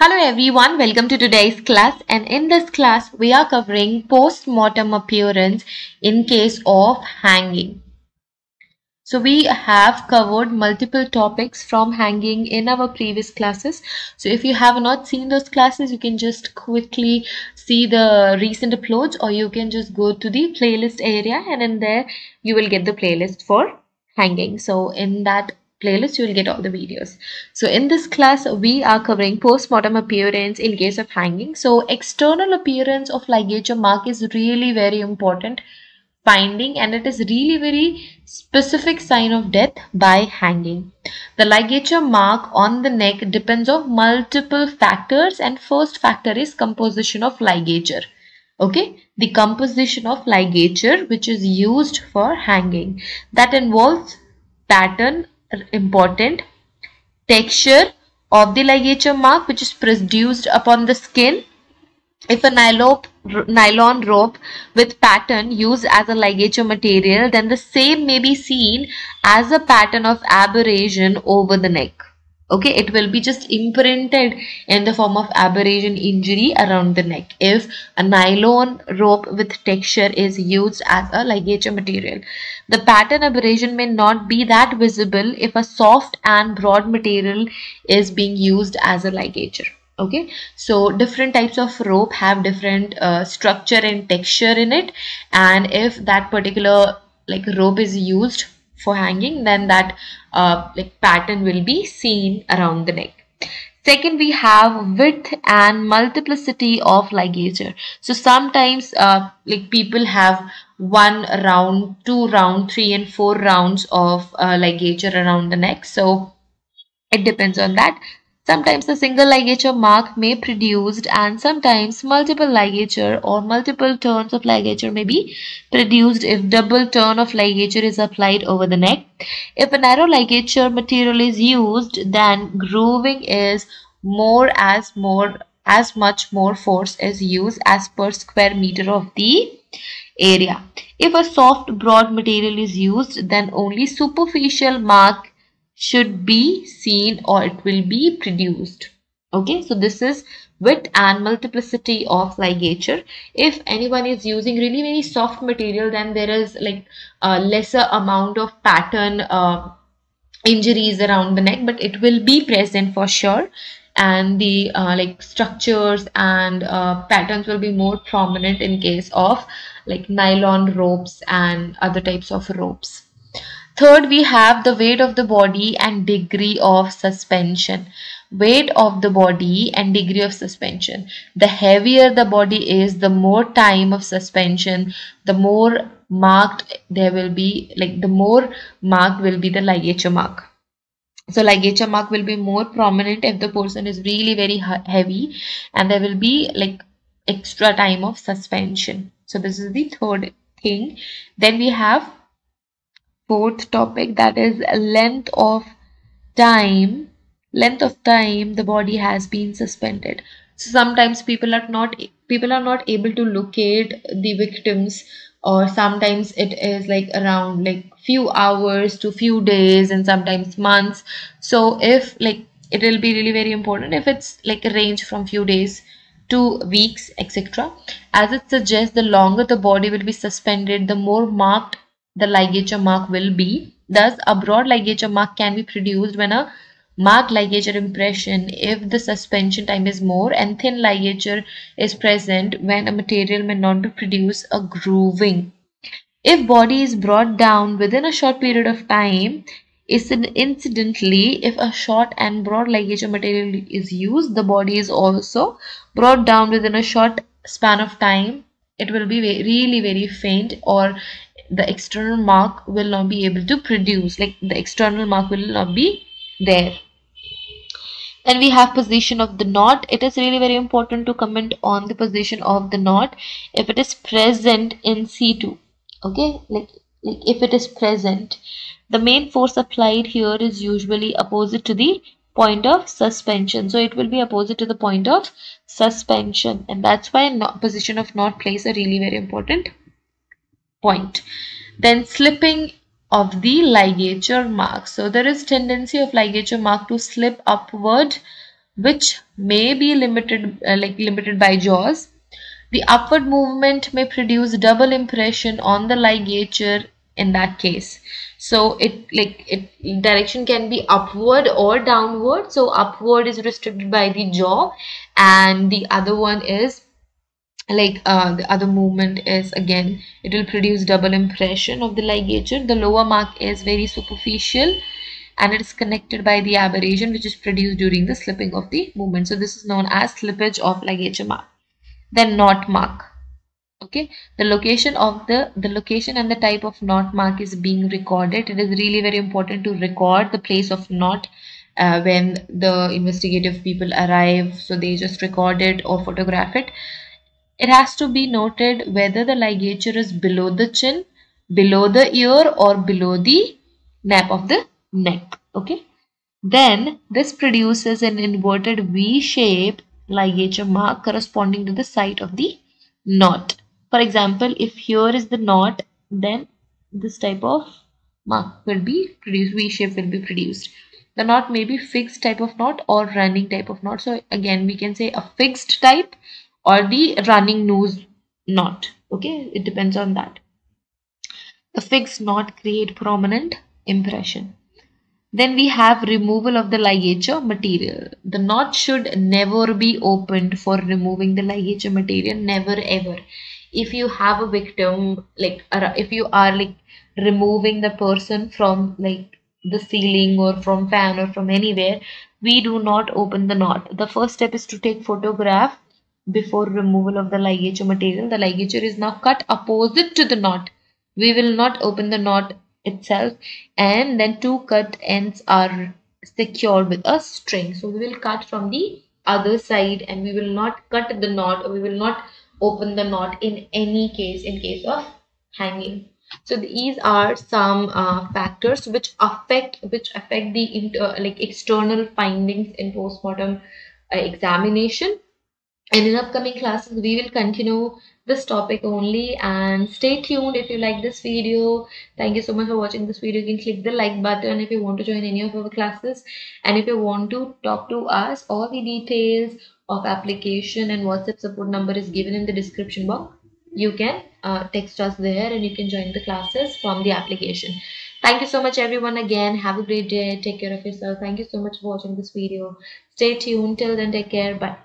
Hello everyone, welcome to today's class and in this class we are covering post-mortem appearance in case of hanging. So we have covered multiple topics from hanging in our previous classes. So if you have not seen those classes, you can just quickly see the recent uploads or you can just go to the playlist area and in there you will get the playlist for hanging. So in that playlist you will get all the videos. So in this class we are covering post-mortem appearance in case of hanging. So external appearance of ligature mark is really very important finding and it is really very specific sign of death by hanging. The ligature mark on the neck depends on multiple factors and first factor is composition of ligature. Okay? The composition of ligature which is used for hanging. That involves pattern important. Texture of the ligature mark which is produced upon the skin. If a nylon, rope with pattern used as a ligature material then the same may be seen as a pattern of abrasion over the neck okay it will be just imprinted in the form of abrasion injury around the neck. If a nylon rope with texture is used as a ligature material the pattern abrasion may not be that visible if a soft and broad material is being used as a ligature. Okay so different types of rope have different uh, structure and texture in it. And if that particular like rope is used for hanging then that uh, like pattern will be seen around the neck. Second we have width and multiplicity of ligature. So sometimes uh, like people have one round two round three and four rounds of uh, ligature around the neck. So it depends on that Sometimes a single ligature mark may produced and sometimes multiple ligature or multiple turns of ligature may be produced if double turn of ligature is applied over the neck. If a narrow ligature material is used then grooving is more as more as much more force is used as per square meter of the area. If a soft broad material is used then only superficial mark should be seen or it will be produced. Okay so this is width and multiplicity of ligature. If anyone is using really very soft material then there is like a lesser amount of pattern uh, injuries around the neck but it will be present for sure. And the uh, like structures and uh, patterns will be more prominent in case of like nylon ropes and other types of ropes Third, we have the weight of the body and degree of suspension. Weight of the body and degree of suspension. The heavier the body is, the more time of suspension, the more marked there will be, like the more marked will be the ligature mark. So ligature mark will be more prominent if the person is really very heavy and there will be like extra time of suspension. So this is the third thing. Then we have fourth topic that is length of time length of time the body has been suspended. So sometimes people are not people are not able to locate the victims or sometimes it is like around like few hours to few days and sometimes months. So if like it will be really very important if it's like a range from few days to weeks etc as it suggests the longer the body will be suspended the more marked the ligature mark will be. Thus, a broad ligature mark can be produced when a marked ligature impression if the suspension time is more and thin ligature is present when a material may not produce a grooving. If body is brought down within a short period of time, incidentally, if a short and broad ligature material is used, the body is also brought down within a short span of time. It will be really very faint or the external mark will not be able to produce like the external mark will not be there. Then we have position of the knot. It is really very important to comment on the position of the knot if it is present in c2 okay? Like, like if it is present. The main force applied here is usually opposite to the point of suspension. So it will be opposite to the point of suspension. And that's why position of knot plays a really very important point. Then slipping of the ligature mark. So there is tendency of ligature mark to slip upward which may be limited uh, like limited by jaws the upward movement may produce double impression on the ligature in that case so it like it direction can be upward or downward so upward is restricted by the jaw and the other one is like uh, the other movement is again it will produce double impression of the ligature. The lower mark is very superficial and it is connected by the abrasion which is produced during the slipping of the movement. So this is known as slippage of ligature mark then knot mark. Okay? The location of the the location and the type of knot mark is being recorded. It is really very important to record the place of knot uh, when the investigative people arrive. So they just record it or photograph it it has to be noted whether the ligature is below the chin below the ear or below the nape of the neck okay then this produces an inverted V shape ligature mark corresponding to the site of the knot. For example, if here is the knot, then this type of mark will be produced, V shape will be produced. The knot may be fixed type of knot or running type of knot. So again, we can say a fixed type or the running noose knot. Okay, it depends on that. The fixed knot create prominent impression. Then we have removal of the ligature material. The knot should never be opened for removing the ligature material. Never ever. If you have a victim, like if you are like removing the person from like the ceiling or from fan or from anywhere, we do not open the knot. The first step is to take photograph before removal of the ligature material. The ligature is now cut opposite to the knot. We will not open the knot itself and then two cut ends are secured with a string so we will cut from the other side and we will not cut the knot or we will not open the knot in any case in case of hanging so these are some uh, factors which affect which affect the inter, like external findings in postmortem uh, examination and in upcoming classes we will continue this topic only. And stay tuned if you like this video. Thank you so much for watching this video. You can click the like button if you want to join any of our classes. And if you want to talk to us all the details of application and whatsapp support number is given in the description box. You can uh, text us there and you can join the classes from the application. Thank you so much everyone. Again have a great day. Take care of yourself. Thank you so much for watching this video. Stay tuned. Till then take care. Bye